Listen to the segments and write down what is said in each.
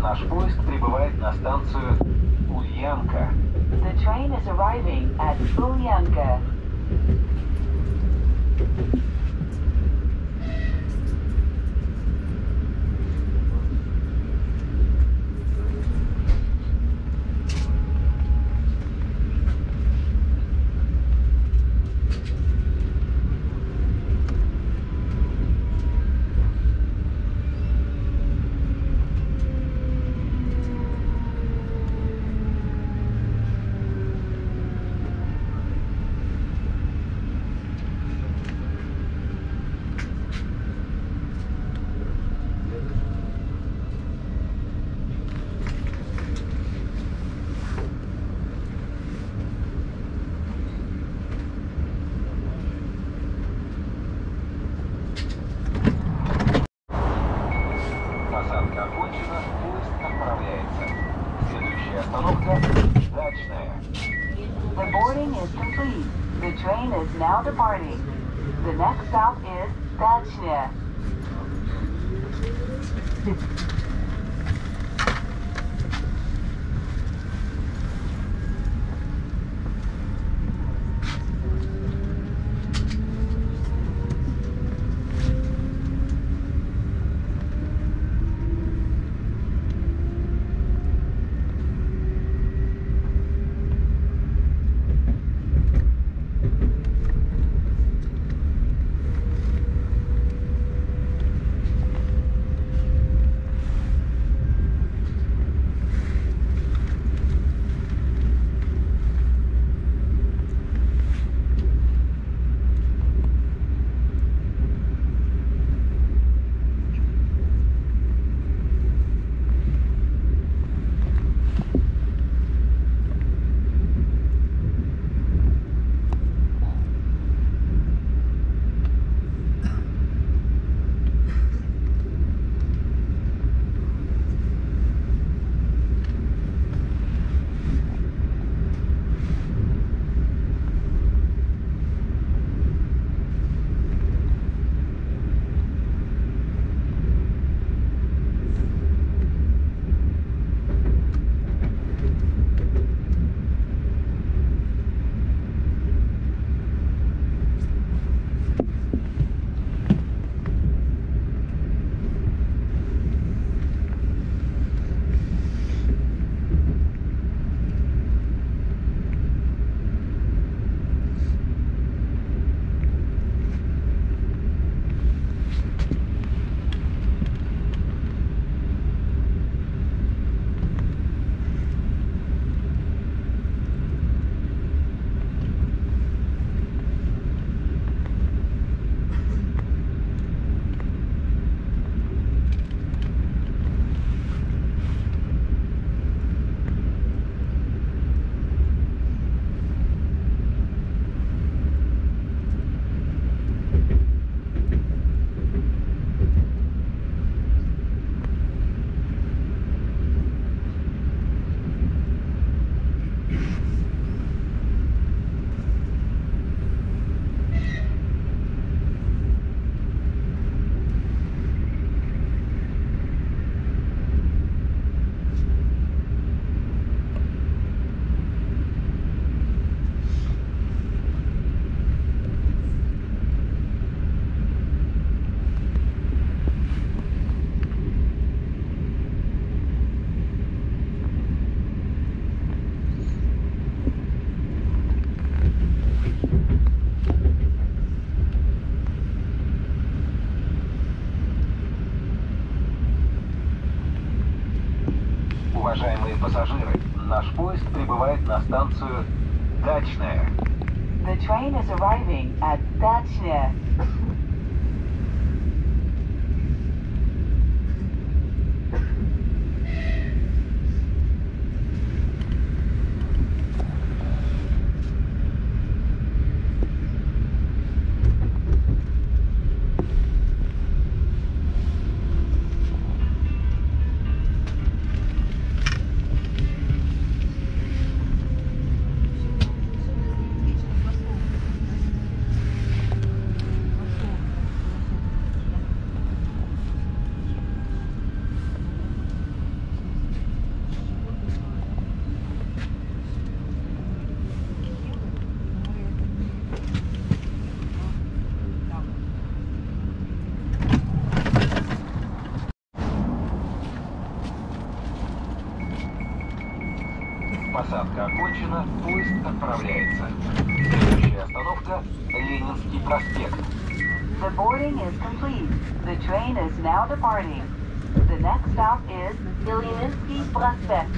Наш поезд прибывает на станцию Ульянка. The train is arriving at Ulyanka. Поезд прибывает на станцию Дачная. The train is arriving at Dachnia. Осторожно, поезд отправляется. Следующая остановка – Ленинский проспект. The boarding is complete. The train is now departing. The next stop is Ilyinsky Prospect.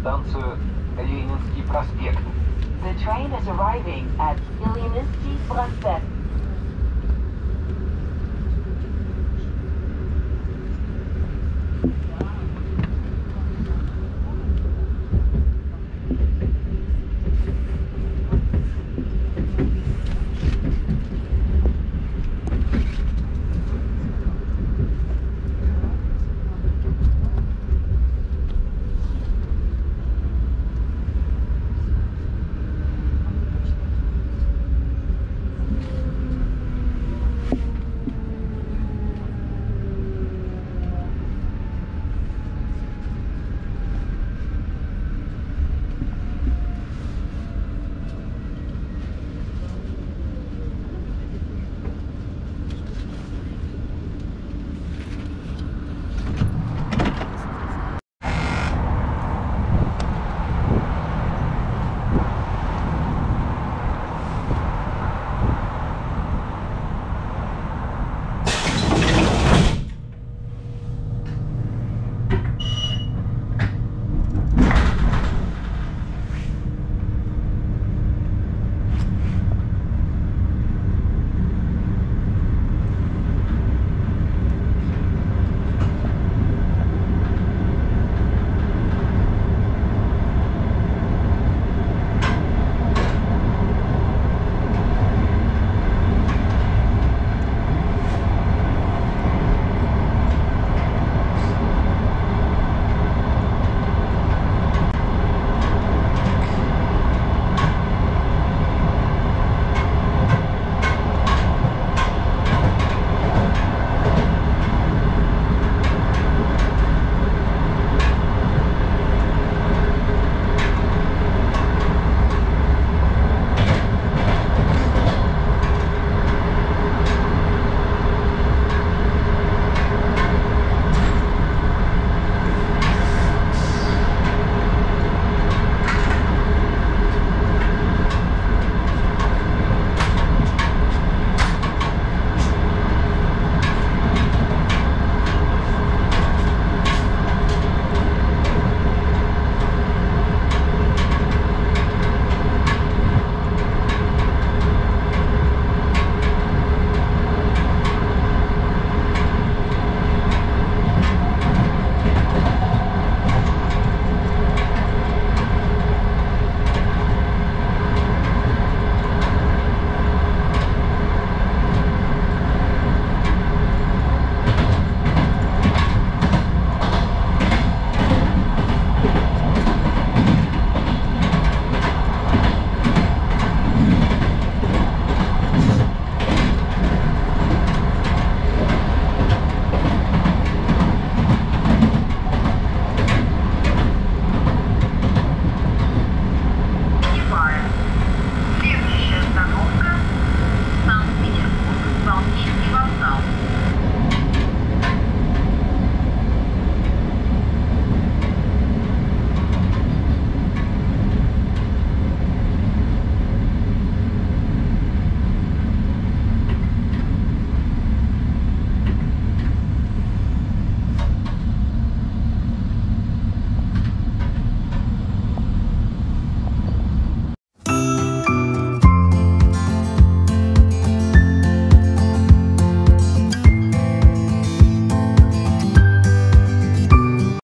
станцию Ленинский проспект. The train is arriving at Ilyinsky Prospect.